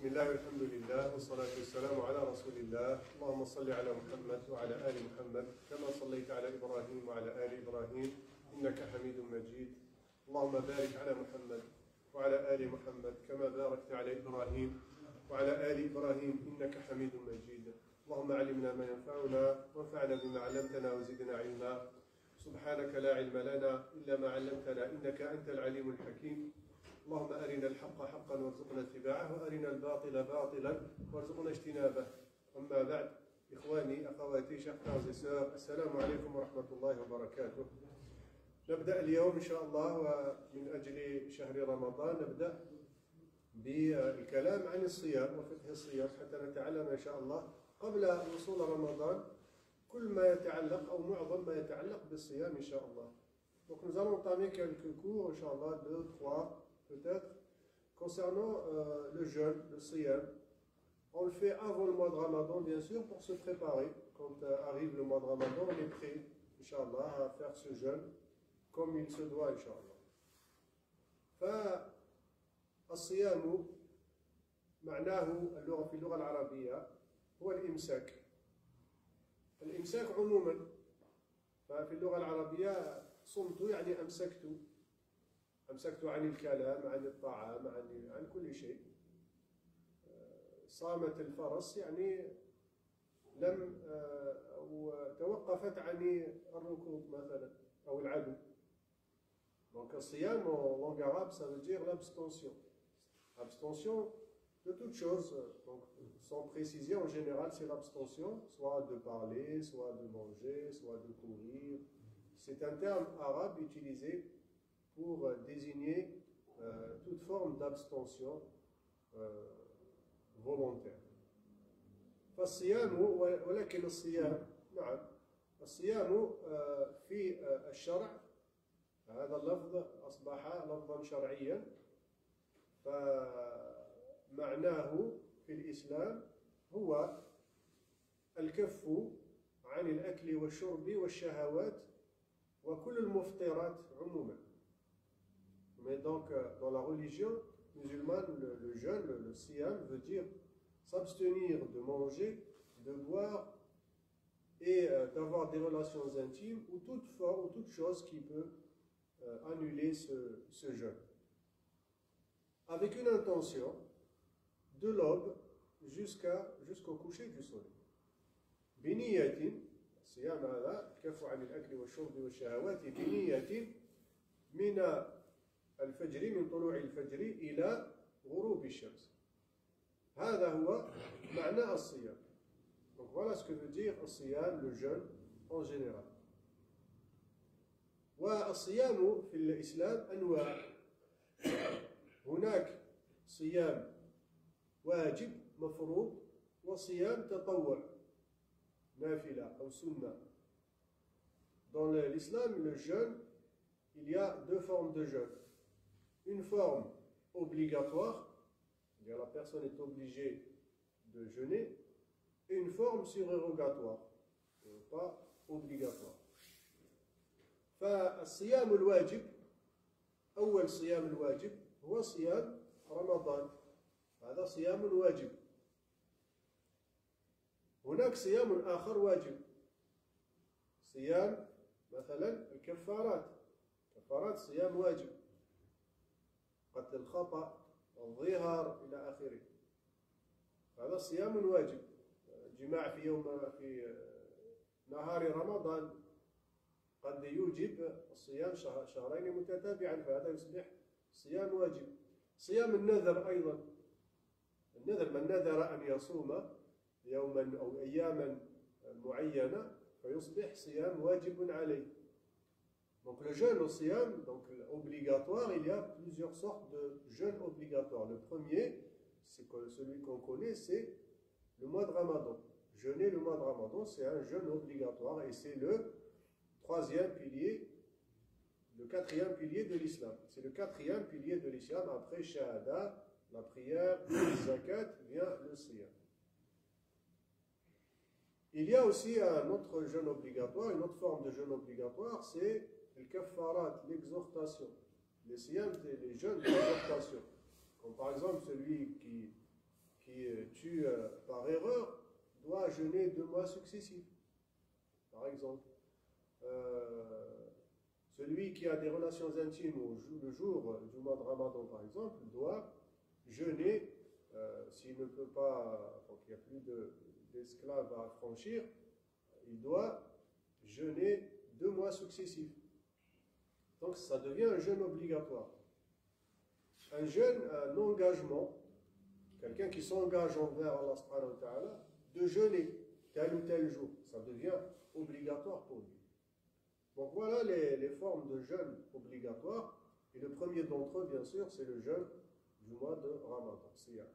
بسم الله والحمد لله والصلاة والسلام على رسول الله. اللهم صل على محمد وعلى آل محمد كما صليت على إبراهيم وعلى آل إبراهيم. إنك حميد مجيد. اللهم بارك على محمد وعلى آل محمد كما باركت على إبراهيم وعلى آل إبراهيم. إنك حميد مجيد. اللهم علمنا ما ينفعنا وانفعنا بما علمتنا وزدنا علما. سبحانك لا علم لنا إلا ما علمتنا. إنك أنت العليم الحكيم. اللهم أرنا الحق حقا وارزقنا اتباعه وأرنا الباطل باطلا وارزقنا اجتنابه. أما بعد إخواني أخواتي sœurs السلام عليكم ورحمة الله وبركاته. نبدأ اليوم إن شاء الله ومن أجل شهر رمضان نبدأ بالكلام عن الصيام وفقه الصيام حتى نتعلم إن شاء الله قبل وصول رمضان كل ما يتعلق أو معظم ما يتعلق بالصيام إن شاء الله. Donc nous allons entamer quelques cours, Inch'Allah, deux, trois, peut-être, concernant euh, le jeûne, le siyam. On le fait avant le mois de Ramadan, bien sûr, pour se préparer. Quand euh, arrive le mois de Ramadan, on est prêt, Inch'Allah, à faire ce jeûne comme il se doit, Inch'Allah. فالصيام معناه اللغة في اللغة العربية هو الإمساك الإمساك عموما ففي اللغة العربية صمت يعني أمسكت أمسكت عن الكلام عن الطعام عن عن كل شيء صامت الفرس يعني لم أو توقفت عن الركوب مثلا أو العدو Donc, الصيام en langue arabe, ça veut dire l'abstention. Abstention de toute chose. Donc, sans préciser, en général, c'est l'abstention, soit de parler, soit de manger, soit de courir. C'est un terme arabe utilisé pour désigner euh, toute forme d'abstention euh, volontaire. فالصيام ولكن الصيام نعم. الصيام في الشرع. هذا اللفظ أصبح لفظا شرعيا. فمعناه في الإسلام هو الكف عن الأكل والشرب والشهوات وكل المفطرات عموما. Mais donc, dans la religion musulmane, le, le jeûne, le, le siyam, veut dire s'abstenir de manger, de boire et euh, d'avoir des relations intimes ou toute forme ou toute chose qui peut euh, annuler ce, ce jeûne. Avec une intention de l'aube jusqu'à jusqu'au coucher du soleil. بنية الصيام هذا الكف عن الأكل والشرب والشهوات بنية من الفجر من طلوع الفجر إلى غروب الشمس هذا هو معنى الصيام Donc voilà ce que veut الصيام, le jeûne en général. والصيام في الإسلام أنواع هناك صيام واجب مفروض وصيام تطوع نافلة أو سنة Dans l'islam, le jeûne, il y a deux formes de jeûne. Une forme obligatoire, c'est-à-dire la personne est obligée de jeûner, et une forme surérogatoire, pas obligatoire. فالصيام الواجب أول صيام الواجب هو صيام رمضان هذا صيام واجب هناك صيام آخر واجب صيام مثلا الكفارات كفارات صيام واجب قتل الخطأ الظهر إلى آخره. هذا صيام واجب. جماع في يوم في نهار رمضان قد يوجب الصيام شهرين متتابعا فهذا يصبح صيام واجب. صيام النذر أيضا. النذر من نذر أن يصوم يوما أو أياما معينة فيصبح صيام واجب عليه. Donc le jeûne au siyam, donc obligatoire, il y a plusieurs sortes de jeûnes obligatoires. Le premier, c'est celui qu'on connaît, c'est le mois de Ramadan. Jeûner le mois de Ramadan, c'est un jeûne obligatoire et c'est le troisième pilier, le quatrième pilier de l'islam. C'est le quatrième pilier de l'islam. Après Shahada, la prière, le zakat, vient le siyam. Il y a aussi un autre jeûne obligatoire, une autre forme de jeûne obligatoire, c'est le kaffarat, l'exhortation. Les siyam, c'est les jeûnes d'exhortation. Comme par exemple celui qui qui tue par erreur doit jeûner deux mois successifs, par exemple. celui qui a des relations intimes le jour du mois de Ramadan, par exemple, doit jeûner s'il ne peut pas, donc il n'y a plus d'esclaves à franchir, il doit jeûner deux mois successifs. Donc ça devient un jeûne obligatoire. Un jeûne, un engagement, quelqu'un qui s'engage envers Allah de jeûner tel ou tel jour, ça devient obligatoire pour lui. Donc voilà les, formes de jeûne obligatoires. Et le premier d'entre eux, bien sûr, c'est le jeûne du mois de Ramadan, Siyam.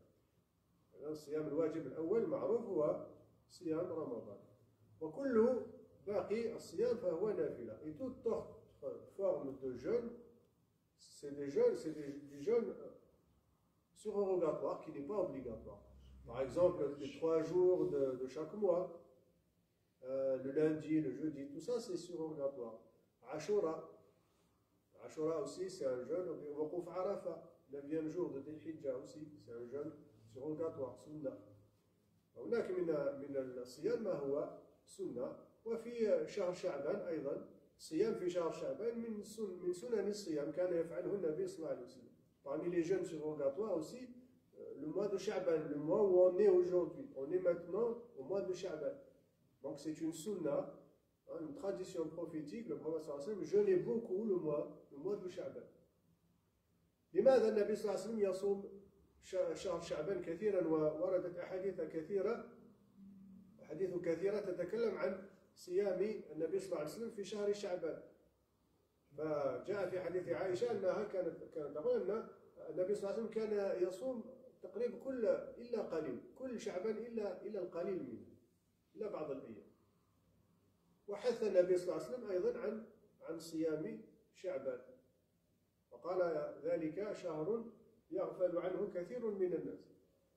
الصيام الواجب الأول معروف هو صيام رمضان وكل باقي الصيام فهو نافلة et toute autre forme de jeûne c'est des jeûnes c'est des, du jeûne surrogatoire qui n'est pas obligatoire par exemple les trois jours de, de chaque mois euh, le lundi, le jeudi, tout ça c'est surrogatoire Ashura Ashura aussi c'est un jeûne Waquf Arafa 9e jour de Dhul aussi c'est un jeûne surrogatoire سنة هناك من من الصيام ما هو سنة وفي شهر شعبان أيضا الصيام في شهر شعبان من من سنن الصيام كان يفعله النبي صلى الله عليه وسلم Parmi les jeûnes surrogatoires aussi, le mois de Sha'ban, le mois où on est aujourd'hui. On est maintenant au mois de Sha'ban. Donc c'est une sunna, une tradition prophétique. Le prophète sallallahu alayhi wa sallam jeûnait beaucoup le mois, le mois de Sha'ban. لماذا النبي صلى الله عليه وسلم يصوم شهر شعبان كثيرا ووردت أحاديث كثيرة أحاديث كثيرة تتكلم عن صيام النبي صلى الله عليه وسلم في شهر شعبان. فجاء في حديث عائشة أنها كانت كانت تقول أن النبي صلى الله عليه وسلم كان يصوم تقريبا كل إلا قليل كل شعبان إلا إلا القليل منه إلا بعض الأيام. وحث النبي صلى الله عليه وسلم أيضا عن عن صيام شعبان. وقال ذلك شهر يغفل عنه كثير من الناس.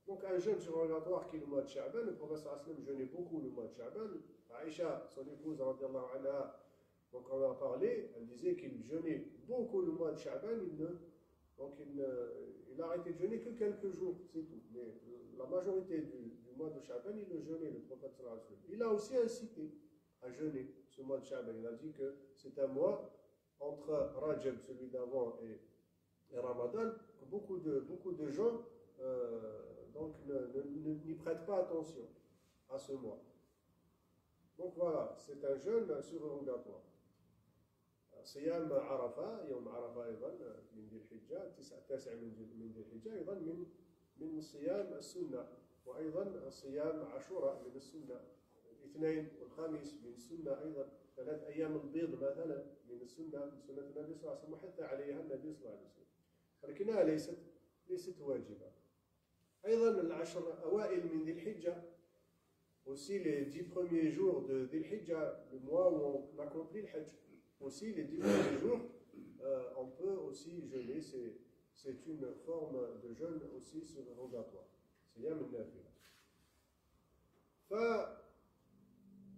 Surrogatoire qui est le mois de Sha'ban, le professeur Aslam jeûnait beaucoup le mois de Sha'ban. Aïcha, son épouse, anha, donc on en a parlé, elle disait qu'il jeûnait beaucoup le mois de Sha'ban, il ne, donc il, ne, il a arrêté de jeûner que quelques jours, c'est tout. Mais la majorité du, du mois de Sha'ban, il le jeûnait, le prophète sallallahu. Il a aussi incité à jeûner ce mois de Sha'ban. Il a dit que c'est un mois entre Rajab, celui d'avant, et, et Ramadan, que beaucoup de, beaucoup de gens euh, donc n'y prêtent pas attention à ce mois. Donc voilà, c'est un jeûne surrogatoire. صيام عرفة يوم عرفة أيضا من ذي الحجة التاسع من ذي الحجة أيضا من من صيام السنة وأيضا صيام عاشوراء من السنة الاثنين والخميس من السنة أيضا ثلاث أيام البيض مثلا من السنة من سنة النبي صلى الله عليه وسلم وحث عليها النبي صلى الله عليه وسلم ولكنها ليست ليست واجبة أيضا العشر أوائل من ذي الحجة aussi les dix premiers jours de Dhul Hijjah, le mois où on accomplit le Hajj. Aussi, les dix premiers jours, euh, on peut aussi jeûner. C'est une forme de jeûne aussi surrogatoire. C'est يوم النافلة.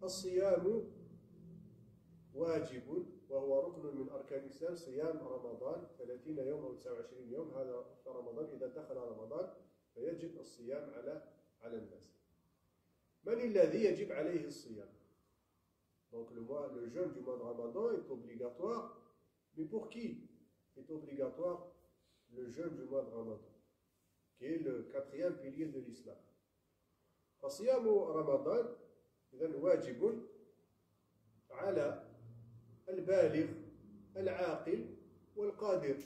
فالصيام واجب وهو ركن من أركان الإسلام صيام رمضان 30 يوم أو 29 يوم هذا رمضان إذا دخل رمضان فيجب الصيام على على الناس من الذي يجب عليه الصيام Donc le, mois, le jeûne du mois de Ramadan est obligatoire, mais pour qui est obligatoire le jeûne du mois de Ramadan, qui est le quatrième pilier de l'islam فصيام رمضان إذا واجب على البالغ العاقل والقادر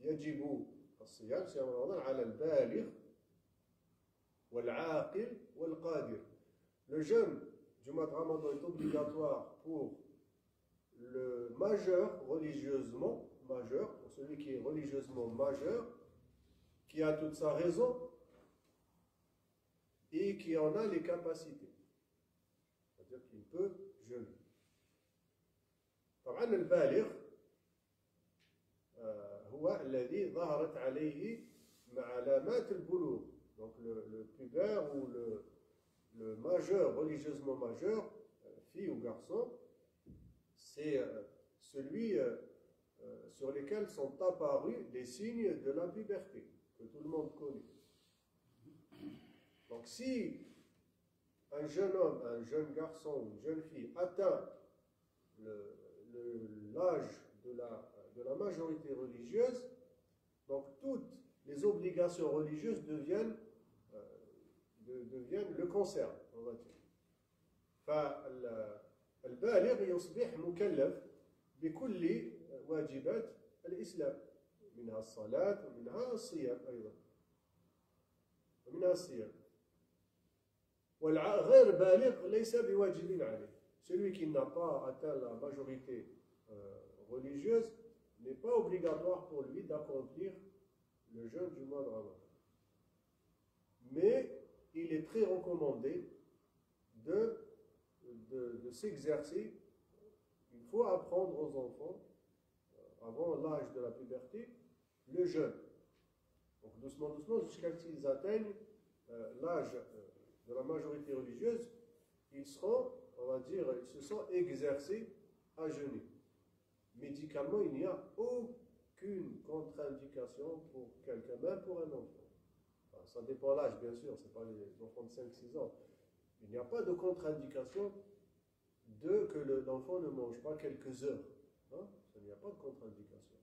يجب الصيام صيام رمضان على البالغ Le jeûne du mois de Ramadan est obligatoire pour le majeur religieusement, majeur, pour celui qui est religieusement majeur, qui a toute sa raison et qui en a les capacités. C'est-à-dire qu'il peut jeûner. طبعا البالغ هو الذي ظهرت عليه علامات البلوغ donc le, le ou le, majeur, religieusement majeur, euh, fille ou garçon, c'est euh, celui euh, sur lequel sont apparus les signes de la puberté, que tout le monde connaît. Donc si un jeune homme, un jeune garçon, une jeune fille atteint l'âge de la, de la majorité religieuse, donc toutes les obligations religieuses deviennent, deviennent le concernent, on va dire. فالبالغ يصبح مكلف بكل واجبات الإسلام منها الصلاة ومنها الصيام أيضا ومنها الصيام والغير بالغ ليس بواجب عليه celui qui n'a pas atteint la majorité euh, religieuse n'est pas obligatoire pour lui d'accomplir le jeûne du mois de Ramadan. Mais il est très recommandé de, de, s'exercer. Il faut apprendre aux enfants, euh, avant l'âge de la puberté, le jeûne. Donc doucement, doucement, jusqu'à ce qu'ils atteignent euh, l'âge euh, de la majorité religieuse, ils seront, on va dire, ils se sont exercés à jeûner. Médicalement, il n'y a aucune contre-indication pour quelqu'un, même pour un enfant ça dépend l'âge, bien sûr, ce n'est pas les enfants de 5-6 ans. Il n'y a pas de contre-indication de que l'enfant ne mange pas quelques heures. Hein? Il n'y a pas de contre-indication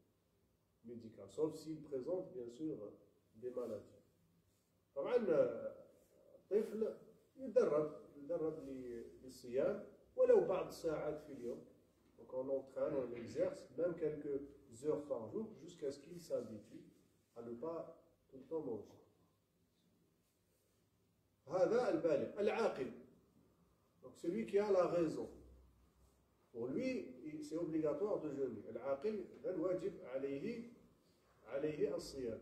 médicale, sauf s'il présente, bien sûr, des maladies. طبعا الطفل يدرب يدرب للصيام ولو بعض الساعات في اليوم donc on entraîne, on exerce, même quelques heures par jour, jusqu'à ce qu'il s'habitue à ne pas tout le temps manger. هذا البالغ العاقل. Donc celui qui a la raison. Pour lui c'est obligatoire de jeûner. العاقل إذن واجب عليه عليه الصيام.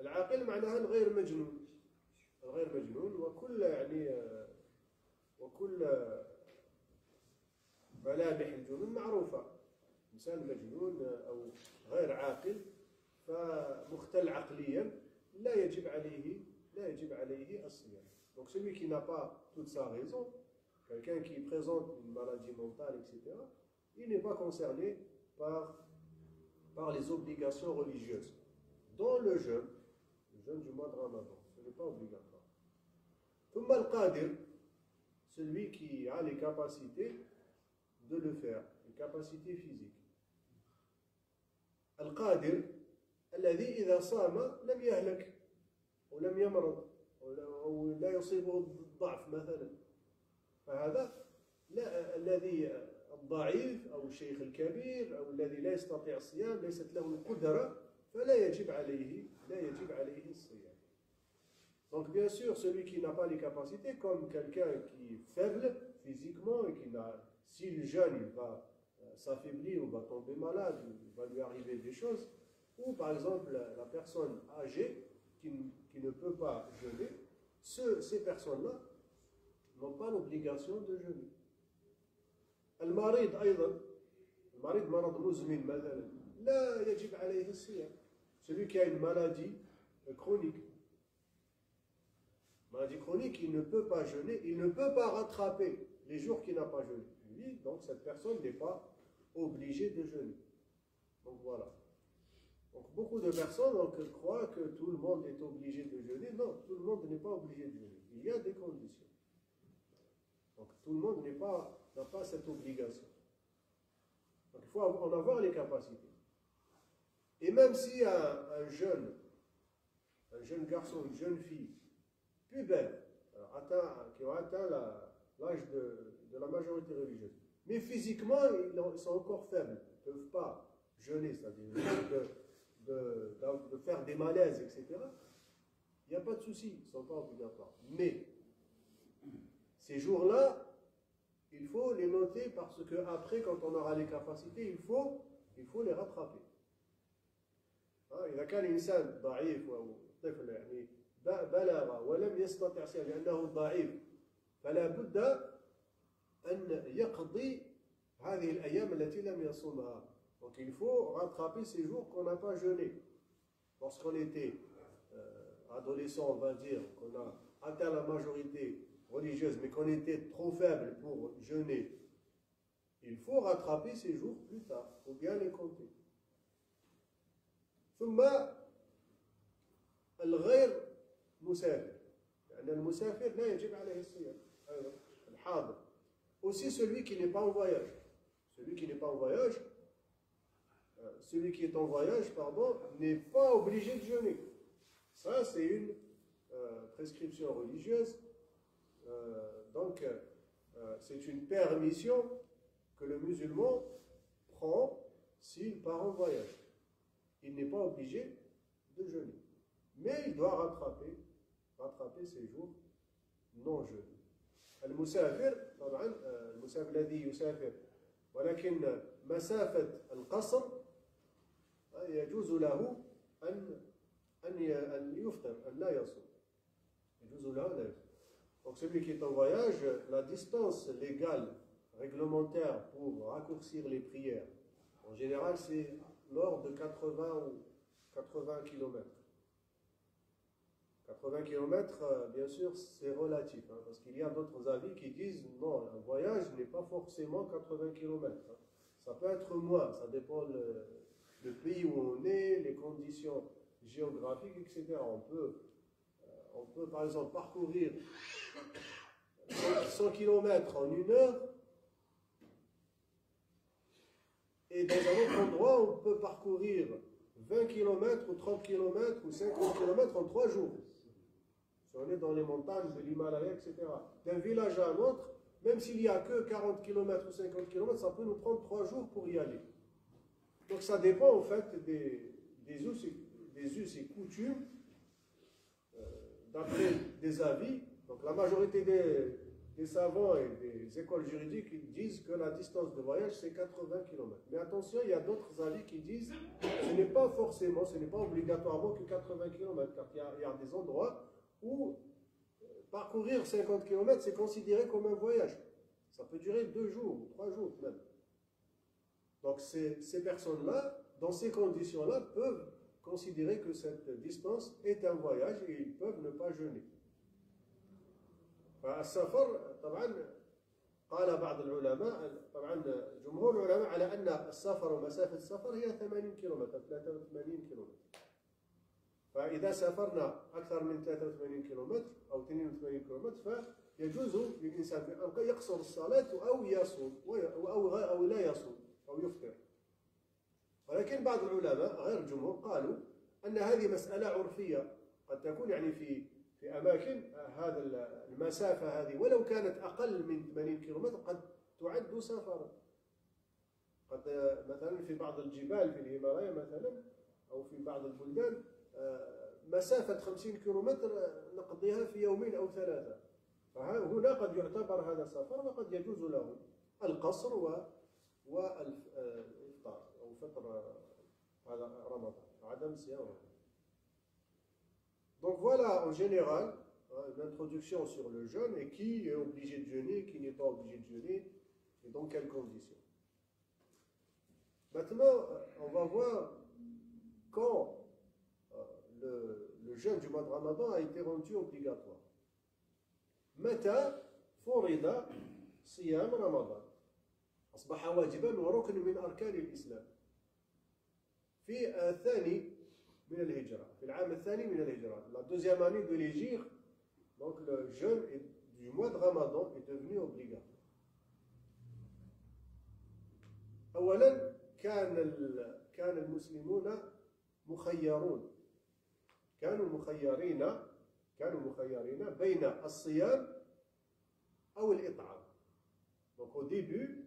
العاقل معناها الغير مجنون. الغير مجنون وكل يعني وكل ملامح الجنون معروفة. إنسان مجنون أو غير عاقل فمختل عقليا لا يجب عليه لا يجب عليه الصيام Donc celui qui n'a pas toute sa raison, quelqu'un qui présente une maladie mentale, etc., il n'est pas concerné par, par les obligations religieuses. Dans le jeûne, le jeûne du mois de Ramadan, ce n'est pas obligatoire. ثم القادر, celui qui a les capacités de le faire, une capacité physique. القادر الذي إذا صام لم يهلك ولم يمرض أو لا يصيبه الضعف مثلا فهذا لا الذي الضعيف أو الشيخ الكبير أو الذي لا يستطيع الصيام ليست له القدرة فلا يجب عليه لا يجب عليه الصيام Donc bien sûr, celui qui n'a pas les capacités, comme quelqu'un qui est faible physiquement et qui n'a Si le jeune il va euh, s'affaiblir ou va tomber malade, ou il va lui arriver des choses, ou par exemple la, personne âgée qui, qui, ne peut pas jeûner, ce, ces personnes-là n'ont pas l'obligation de jeûner. المريض أيضا المريض مرض مزمن مثلا لا يجب عليه الصيام celui qui a une maladie chronique maladie chronique il ne peut pas jeûner il ne peut pas rattraper les jours qu'il n'a pas jeûné donc cette personne n'est pas obligée de jeûner. Donc voilà. Beaucoup de personnes croient que tout le monde est obligé de jeûner. Non, tout le monde n'est pas obligé de jeûner. Il y a des conditions. Donc tout le monde n'a pas, pas cette obligation. Donc il faut en avoir les capacités. Et même si un, un jeune, un jeune garçon, une jeune fille, pubère, atteint, qui ont atteint l'âge de, de la majorité religieuse, mais physiquement, ils sont encore faibles. Ne peuvent pas jeûner, c'est-à-dire de, de, faire des malaises, etc. Il n'y a pas de souci, ils ne sont pas obligatoires. Mais ces jours-là, il faut les noter parce que après, quand on aura les capacités, il faut, il faut les rattraper. إذا كان إنسان ضعيف أو طفل يعني بلغ ولم يستطع لأنه ضعيف فلا بد أن يقضي هذه الأيام التي لم يصومها Donc il faut rattraper ces jours qu'on n'a pas jeûné. Lorsqu'on était euh, adolescent, on va dire, qu'on a atteint la majorité religieuse, mais qu'on était trop faible pour jeûner, il faut rattraper ces jours plus tard, il faut bien les compter. ثم الغير مسافر أن المسافر لا يجب عليه الصيام أيضا الحاضر aussi celui qui n'est pas en voyage celui qui n'est pas en voyage euh, celui qui est en voyage pardon n'est pas obligé de jeûner ça c'est une euh, prescription religieuse euh, donc euh, c'est une permission que le musulman prend s'il part en voyage il n'est pas obligé de jeûner mais il doit rattraper rattraper ses jours non jeûnés المسافر طبعا المسافر الذي يسافر ولكن مسافة القصر يجوز له أن أن أن يفطر أن لا يصوم يجوز له أن لا يصوم Donc celui qui est en voyage, la distance légale, réglementaire pour raccourcir les prières, en général c'est l'ordre de 80 ou 80 km. 80 km, euh, bien sûr, c'est relatif, hein, parce qu'il y a d'autres avis qui disent non, un voyage n'est pas forcément 80 km. Hein. Ça peut être moins, ça dépend le, le, pays où on est, les conditions géographiques, etc. On peut, euh, on peut par exemple parcourir 100 km en une heure, et dans un autre endroit, on peut parcourir 20 km ou 30 km ou 50 km en trois jours on est dans les montagnes de l'Himalaya, etc. D'un village à un autre, même s'il n'y a que 40 km ou 50 km, ça peut nous prendre trois jours pour y aller. Donc ça dépend en fait des, des, us, des us et coutumes, euh, d'après des avis. Donc la majorité des, des, savants et des écoles juridiques disent que la distance de voyage c'est 80 km. Mais attention, il y a d'autres avis qui disent que ce n'est pas forcément, ce n'est pas obligatoirement que 80 km, car il y a, il y a des endroits où euh, parcourir 50 km, c'est considéré comme un voyage. Ça peut durer deux jours, trois jours même. Donc ces, ces personnes-là, dans ces conditions-là, peuvent considérer que cette distance est un voyage et ils peuvent ne pas jeûner. فالسفر طبعا قال بعض العلماء طبعا جمهور العلماء على ان السفر ومسافه السفر هي 80 كيلومتر 83 كيلومتر فإذا سافرنا أكثر من 83 كيلومتر أو 82 كيلومتر فيجوز للإنسان أن يقصر الصلاة أو يصوم أو أو لا يصوم أو يفطر. ولكن بعض العلماء غير الجمهور قالوا أن هذه مسألة عرفية. قد تكون يعني في في أماكن هذا المسافة هذه ولو كانت أقل من 80 كيلومتر قد تعد سفرا. قد مثلا في بعض الجبال في الهيمالايا مثلا أو في بعض البلدان مسافة 50 كيلومتر نقضيها في يومين أو ثلاثة. فهنا قد يعتبر هذا سفر وقد يجوز له القصر والإفطار أو فطر هذا رمضان عدم صيام Donc voilà en général une introduction sur le jeûne et qui est obligé de jeûner, qui n'est pas obligé de jeûner et dans quelles conditions. Maintenant, on va voir quand le, le jeûne du mois de Ramadan a été rendu obligatoire. متى فرض صيام رمضان أصبح واجبا وركن من أركان الإسلام. في الثاني من الهجرة في العام الثاني من الهجرة. La deuxième année de l'Hégire donc le jeûne du mois de Ramadan est devenu obligatoire. أولا كان كان المسلمون مخيرون. كانوا مخيرين كانوا مخيرين بين الصيام أو الإطعام. Donc au début,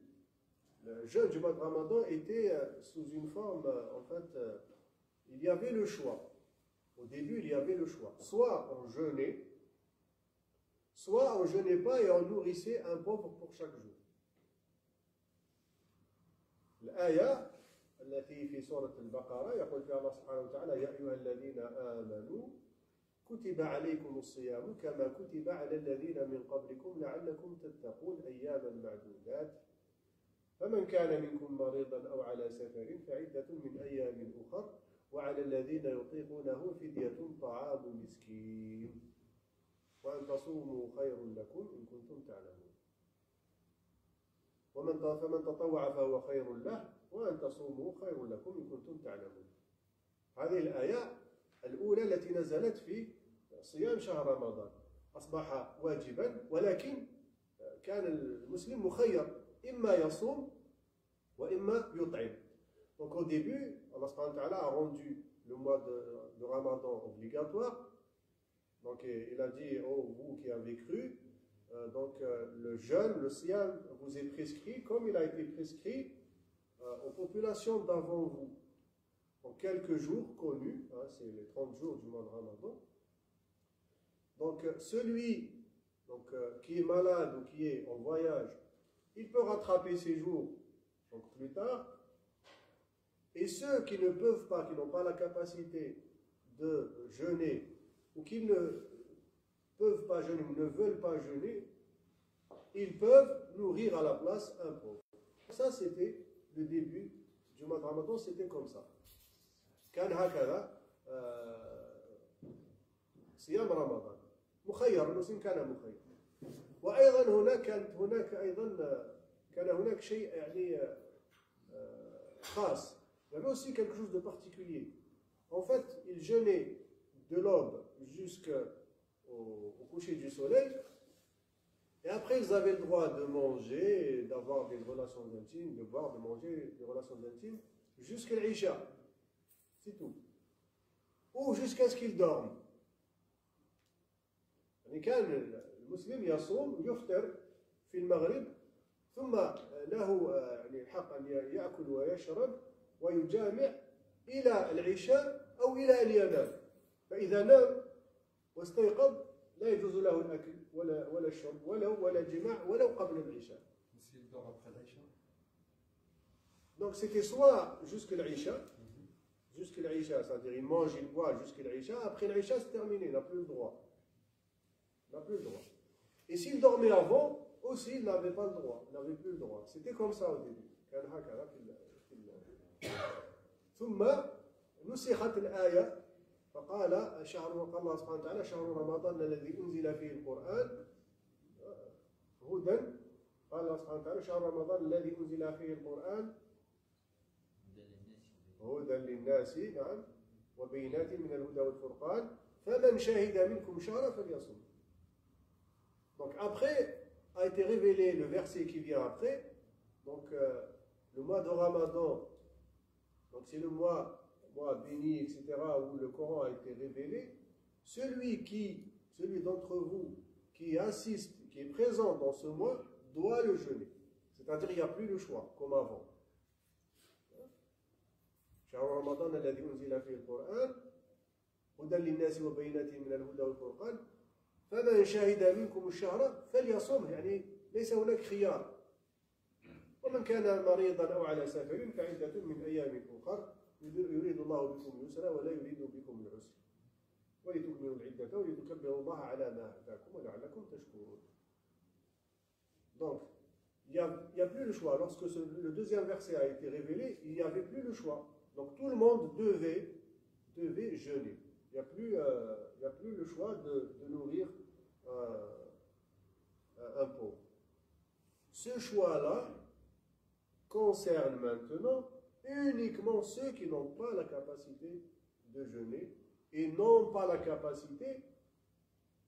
le jeûne du mois de Ramadan était euh, sous une forme, euh, en fait, euh, il y avait le choix. Au début, il y avait le choix. Soit on jeûnait, soit on jeûnait pas et on nourrissait un pauvre pour chaque jour. L'aya التي في سورة البقرة يقول فيها الله سبحانه وتعالى يا أيها الذين آمنوا كتب عليكم الصيام كما كتب على الذين من قبلكم لعلكم تتقون أياما معدودات فمن كان منكم مريضا أو على سفر فعدة من أيام أخر وعلى الذين يطيقونه فدية طعام مسكين. وأن تصوموا خير لكم إن كنتم تعلمون. ومن فمن تطوع فهو خير له وأن تصوموا خير لكم إن كنتم تعلمون. هذه الآية الأولى التي نزلت في صيام شهر رمضان. أصبح واجبا ولكن كان المسلم مخير. Donc au début, Allah a rendu le mois de, Ramadan obligatoire. Donc il a dit, oh vous qui avez cru, euh, donc euh, le jeûne, le siam vous est prescrit comme il a été prescrit euh, aux populations d'avant vous. En quelques jours connus, hein, c'est les 30 jours du mois de Ramadan. Donc celui donc, qui est malade ou qui est en voyage il peut rattraper ses jours donc, plus tard. Et ceux qui ne peuvent pas, qui n'ont pas la capacité de jeûner, ou qui ne peuvent pas jeûner, ou ne veulent pas jeûner, ils peuvent nourrir à la place un pauvre. Ça, c'était le début du mois de Ramadan, c'était comme ça. كان هكذا صيام رمضان مخير المسلم كان مخير وايضا هناك كانت هناك ايضا كان هناك شيء يعني خاص il y avait aussi quelque chose de particulier. En fait, ils jeûnaient de l'aube jusqu'au coucher du soleil, et après ils avaient le droit de manger, d'avoir des relations intimes, de boire, de manger des relations intimes, jusqu'à l'Isha. C'est tout. Ou jusqu'à ce qu'ils dorment. المسلم يصوم يفطر في المغرب ثم له يعني الحق أن يأكل ويشرب ويجامع إلى العشاء أو إلى أن ينام فإذا نام واستيقظ لا يجوز له الأكل ولا ولا الشرب ولو ولا الجماع ولو قبل العشاء Donc c'était soit jusqu'à l'Aïcha, jusqu'à l'Aïcha, c'est-à-dire il mange, il boit jusqu'à l'Aïcha, après l'Aïcha c'est terminé, il n'a plus le droit. Il n'a plus le droit. Et s'il dormait avant, aussi il n'avait pas le droit, il n'avait plus le droit. C'était comme ça au début. ثم نسخت الآية فقال شهر قال الله سبحانه وتعالى شهر رمضان الذي أنزل فيه القرآن هدى قال الله سبحانه وتعالى شهر رمضان الذي أنزل فيه القرآن هدى للناس نعم وبينات من الهدى والفرقان فمن شهد منكم شهرا فليصوم Donc après a été révélé le verset qui vient après, donc euh, le mois de Ramadan, donc c'est le mois, mois béni, etc., où le Coran a été révélé. Celui qui, celui d'entre vous qui assiste, qui est présent dans ce mois, doit le jeûner. C'est-à-dire, il n'y a plus le choix, comme avant. Ramadan, فمن شهد منكم الشهر فليصم يعني ليس هناك خيار ومن كان مريضا أو على سفر فعدة من أيام أخر يريد الله بكم اليسر ولا يريد بكم العسر ولتكملوا العدة ولتكبروا الله على ما هداكم ولعلكم تشكرون Donc, il n'y a, a, plus le choix. Lorsque ce, le deuxième verset a été révélé, il n'y avait plus le choix. Donc tout le monde devait, devait jeûner. Il n'y a, plus, euh, il a plus le choix de, de nourrir euh, un pauvre. Ce choix-là, concerne maintenant uniquement ceux qui n'ont pas la capacité de jeûner et n'ont pas la capacité,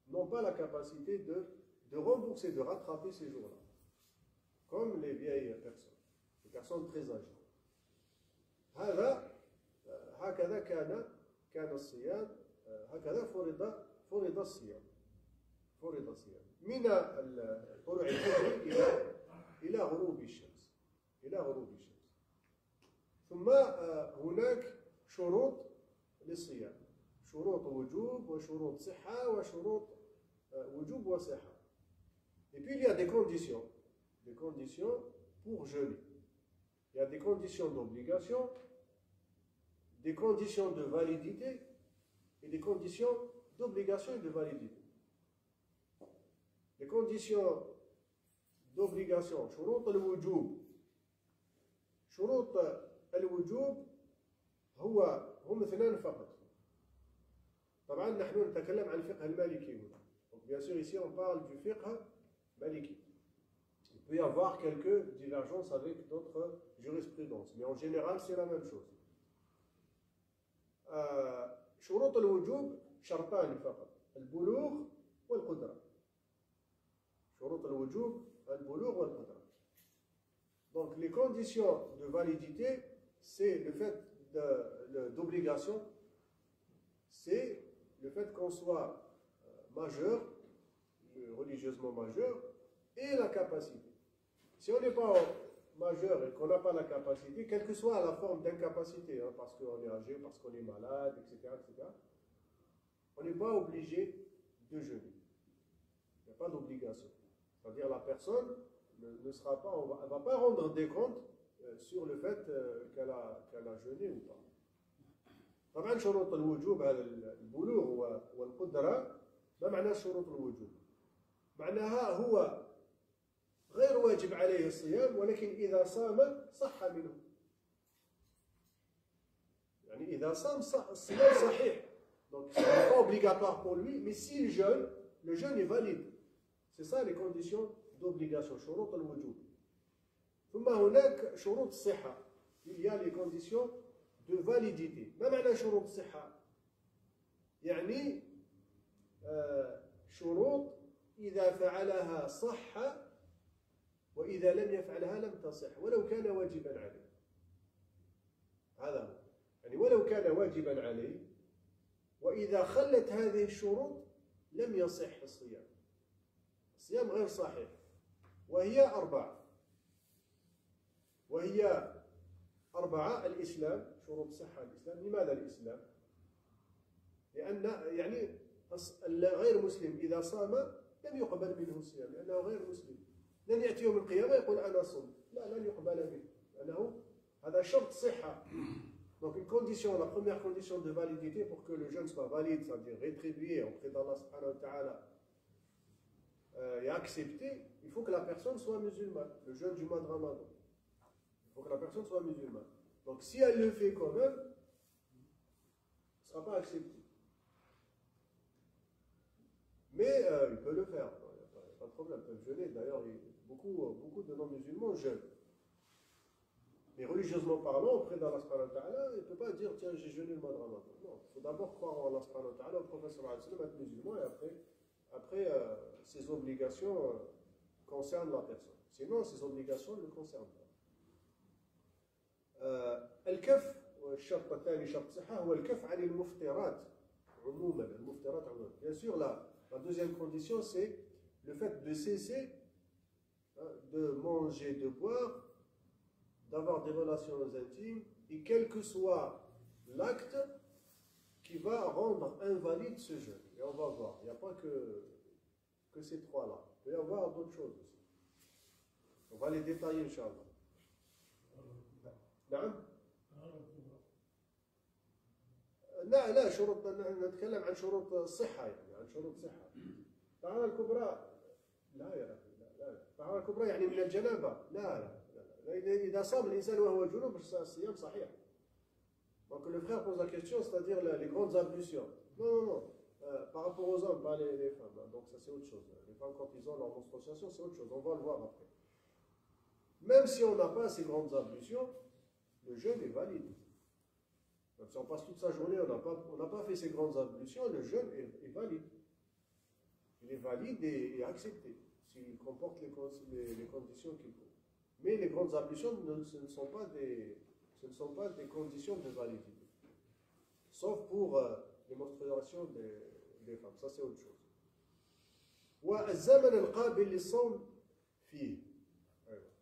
n'ont pas la capacité de, de rembourser, de rattraper ces jours-là. Comme les vieilles personnes, les personnes très âgées. هذا هكذا كان كان الصيام هكذا فرض فرض الصيام فرض الصيام من طلوع الفجر إلى إلى غروب الشمس إلى غروب الشمس. ثم هناك شروط للصيام شروط وجوب وشروط صحة وشروط وجوب وصحة. Et puis il y a des conditions, des conditions pour jeûner. Il y a des conditions d'obligation, des conditions de validité et des conditions d'obligation et de validité. Les conditions d'obligation, شروط الوجوب شروط الوجوب هو هم اثنان فقط طبعا نحن نتكلم عن الفقه المالكي هنا donc bien sûr ici on parle du fiqh maliki il peut y avoir quelques divergences avec d'autres jurisprudences mais en général c'est la même chose شروط الوجوب شرطان فقط البلوغ والقدرة شروط الوجوب البلوغ والقدرة Donc les conditions de validité, c'est le fait d'obligation, c'est le fait qu'on soit euh, majeur, religieusement majeur, et la capacité. Si on n'est pas majeur et qu'on n'a pas la capacité, quelle que soit la forme d'incapacité, hein, parce qu'on est âgé, parce qu'on est malade, etc., etc., on n'est pas obligé de jeûner. Il n'y a pas d'obligation. C'est-à-dire la personne ne, sera pas, elle ne va pas rendre des comptes euh, sur le fait euh, qu'elle a, qu'elle a jeûné ou pas. طبعا شروط الوجوب على البلوغ والقدرة ما معنى شروط الوجوب؟ معناها هو غير واجب عليه الصيام ولكن إذا صام صح منه يعني إذا صام الصيام صحيح donc ce n'est pas obligatoire pour lui mais s'il jeûne le jeûne est valide c'est ça les conditions d'obligation شروط الوجوب ثم هناك شروط الصحة il y a les conditions de validité ما معنى شروط الصحة يعني شروط إذا فعلها صح وإذا لم يفعلها لم تصح ولو كان واجبا عليه. هذا هو. يعني ولو كان واجبا عليه وإذا خلت هذه الشروط لم يصح الصيام. الصيام غير صحيح. وهي أربعة. وهي أربعة الإسلام شروط صحة الإسلام. لماذا الإسلام؟ لأن يعني غير مسلم إذا صام لم يقبل منه الصيام لأنه غير مسلم. لن يأتي يوم القيامة يقول أنا صمت لا لن يقبل منه لأنه هذا شرط صحة Donc une condition, la première condition de validité pour que le jeûne soit valide, c'est-à-dire rétribué auprès d'Allah subhanahu wa ta'ala euh, et accepté, il faut que la personne soit musulmane, le jeûne du mois de Ramadan. Il faut que la personne soit musulmane. Donc si elle le fait quand même, ce ne sera pas accepté. Mais euh, il peut le faire, il n'y a pas, de problème, il peut jeûner. D'ailleurs, beaucoup, beaucoup de non-musulmans jeûnent. Mais religieusement parlant, auprès d'Allah il ne peut pas dire tiens, j'ai jeûné le mois de Ramadan. Non, il faut d'abord croire en Allah, au professeur être musulman, et après, après euh, ses obligations euh, concernent la personne. Sinon, ses obligations ne le concernent pas. الكف والشرط الثاني شرط صحة هو الكف عن المفترات عموما المفترات عموما bien sûr là la deuxième condition, c'est le fait de cesser hein, de manger, de boire, d'avoir des relations intimes, et quel que soit l'acte qui va rendre invalide ce jeûne. Et on va voir, il n'y a pas que, que ces trois-là. Il peut y avoir d'autres choses aussi. On va les détailler, Inch'Allah. نعم لا لا شروط نتكلم عن شروط الصحة يعني عن شروط صحة الطهارة الكبرى لا يا أخي لا لا الطهارة الكبرى يعني من الجنابة لا لا لا إذا صام الإنسان وهو جنوب الصيام صحيح Donc le frère pose la question, c'est-à-dire les grandes ablutions. Non, non, non. Euh, par rapport aux hommes, pas les, les femmes. Hein. Donc ça c'est autre chose. Les femmes quand ils ont leur menstruation, c'est autre chose. On va le voir après. Même si on n'a pas ces grandes ablutions, le jeûne est valide. Même si on passe toute sa journée, on n'a pas, pas fait ces grandes ablutions, le jeûne est, est valide il est valide et, accepté s'il comporte les, conditions qu'il faut. Mais les grandes ablutions, ne sont pas des, conditions de validité. Sauf pour euh, les menstruations des, femmes. Ça, c'est autre chose.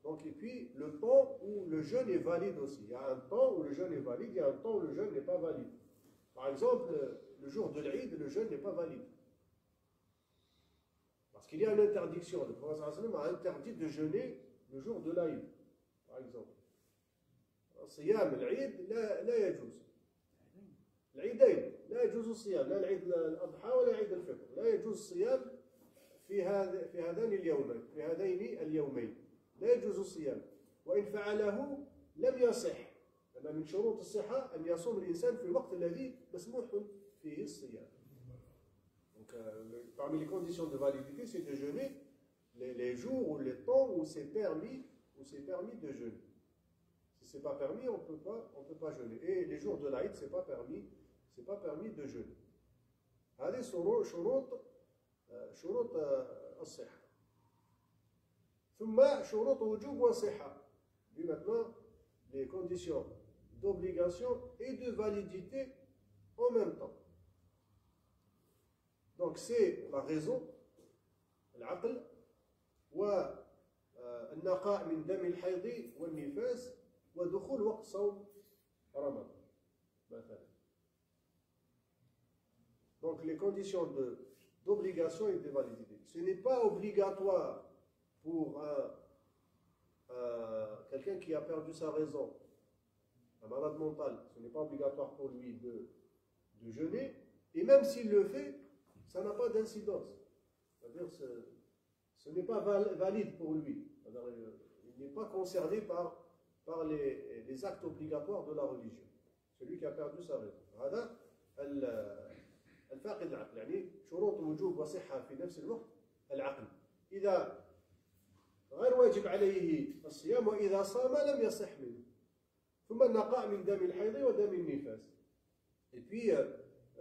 Donc, et puis, le temps où le jeûne est valide aussi. Il y a un temps où le jeûne est valide, il y a un temps où le jeûne n'est pas valide. Par exemple, le jour de l'Eid, le jeûne n'est pas valide. Parce qu'il y a une interdiction. Le prophète a interdit de jeûner le jour de l'Aïd, par exemple. صيام العيد لا لا يجوز العيدين لا يجوز الصيام لا العيد الاضحى ولا عيد الفطر لا يجوز الصيام في هذا في هذان اليومين في هذين اليومين لا يجوز الصيام وان فعله لم يصح لأن من شروط الصحه ان يصوم الانسان في الوقت الذي مسموح فيه الصيام parmi les conditions de validité, c'est de jeûner les, jours ou les temps où c'est permis, où c'est permis de jeûner. Si c'est pas permis, on peut pas, on peut pas jeûner. Et les jours de l'Aïd, c'est pas permis, c'est pas permis de jeûner. هذه شروط شروط الصحة ثم شروط وجوب وصحة maintenant les conditions d'obligation et de validité en même temps donc c'est la raison العقل والنقاء من دم الحيض والنفاس ودخول وقت صوم رمضان مثلا donc les conditions d'obligation et de validité ce n'est pas obligatoire pour quelqu'un qui a perdu sa raison un malade mental ce n'est pas obligatoire pour lui de, de jeûner et même s'il le fait ça n'a pas d'incidence c'est-à-dire ce n'est pas valide pour lui. Il n'est pas concerné par, par les, les, actes obligatoires de la religion. Celui qui a perdu sa raison. هذا الفاقد العقل يعني شروط وجوب وصحة في نفس الوقت العقل إذا غير واجب عليه الصيام وإذا صام لم يصح منه ثم النقاء من دم الحيض ودم النفاس et puis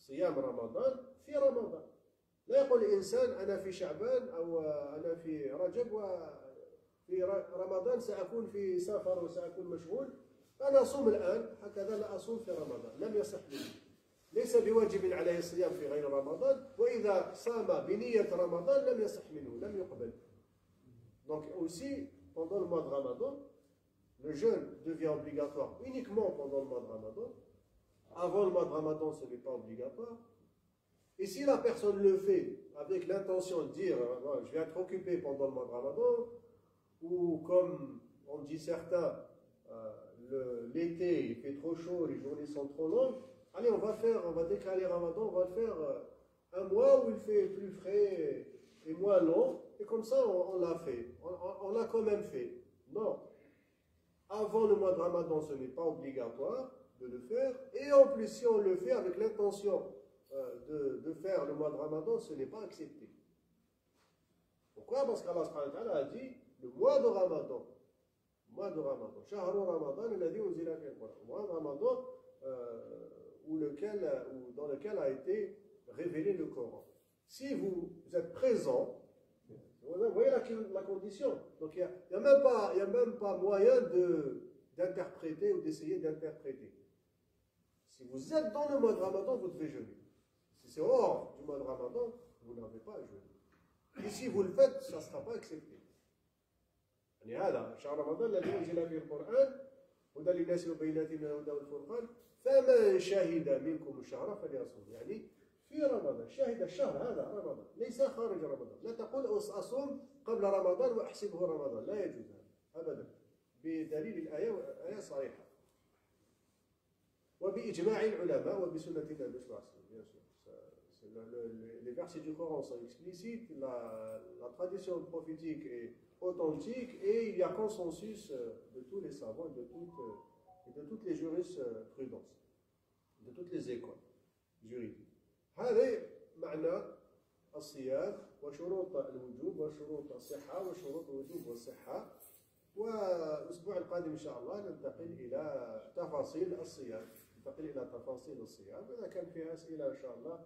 صيام رمضان في رمضان. لا يقول الإنسان أنا في شعبان أو أنا في رجب في رمضان سأكون في سفر وسأكون مشغول. فأنا أصوم الآن هكذا لا أصوم في رمضان لم يصح لي. ليس بواجب عليه الصيام في غير رمضان وإذا صام بنية رمضان لم يصح منه لم يقبل. Donc aussi, pendant le mois de Ramadan, le jeûne devient obligatoire uniquement pendant le mois de Ramadan. Avant le mois de Ramadan, ce n'est pas obligatoire. Et si la personne le fait avec l'intention de dire, je vais être occupé pendant le mois de Ramadan, ou comme on dit certains, euh, l'été il fait trop chaud, les journées sont trop longues, allez on va faire, on va décaler Ramadan, on va faire euh, un mois où il fait plus frais et moins long, et comme ça on, l'a fait, on, l'a quand même fait. Non. Avant le mois de Ramadan, ce n'est pas obligatoire de le faire, et en plus si on le fait avec l'intention euh, de, faire le mois de Ramadan, ce n'est pas accepté. Pourquoi? Parce qu'Allah a dit le mois de Ramadan, mois de Ramadan, Shahru Ramadan, il a dit mois de Ramadan, euh, lequel, dans lequel a été révélé le Coran. Si vous, êtes présent, vous voyez la, condition. Donc il n'y a, a même pas moyen d'interpréter ou d'essayer d'interpréter. Si vous êtes dans le mois de Ramadan, vous devez jeûner. Si c'est hors du mois de Ramadan, vous n'avez pas à jeûner. Et si vous le faites, ça ne sera pas accepté. رمضان فمن شهد منكم الشهر فليصوم يعني في رمضان شهد الشهر هذا رمضان ليس خارج رمضان لا تقول اصوم قبل رمضان واحسبه رمضان لا يجوز هذا ابدا بدليل الايه إيه صريحه وباجماع العلماء وبسنه النبي صلى الله عليه وسلم bien sûr les versets du Coran sont explicites, la, la tradition prophétique est authentique et il y a consensus euh, de tous les savants et de toutes, euh, et de toutes les jurisprudences, de toutes les écoles juridiques. هذا معنى الصيام وشروط الوجوب وشروط الصحة وشروط الوجوب والصحة والأسبوع القادم إن شاء الله ننتقل إلى تفاصيل الصيام ننتقل إلى تفاصيل الصيام إذا كان فيها أسئلة إن شاء الله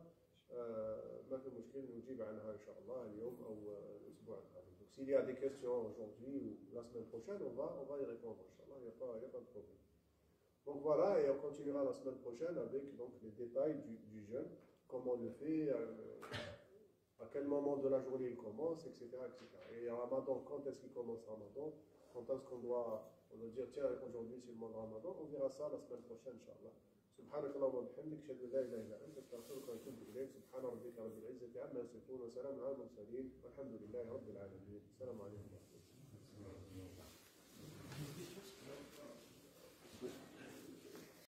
ما في مشكلة نجيب عنها إن شاء الله اليوم أو الأسبوع القادم S'il y a des questions aujourd'hui ou la semaine prochaine, on va, on va y répondre, Inch'Allah, il n'y a, pas, a pas de problème. Donc voilà, et on continuera la semaine prochaine avec donc, les détails du, du jeûne, comment on le fait, euh, à quel moment de la journée il commence, etc. etc. Et Ramadan, quand est-ce qu'il commence Ramadan Quand est-ce qu'on doit, on doit dire, tiens, aujourd'hui c'est le mois de Ramadan On verra ça la semaine prochaine, Inch'Allah. سبحانك اللهم وبحمدك أشهد أن لا إله إلا أنت أستغفرك وأتوب إليك. سبحان ربك رب العزة عما يصفون وسلام على المرسلين والحمد لله رب العالمين. السلام عليكم.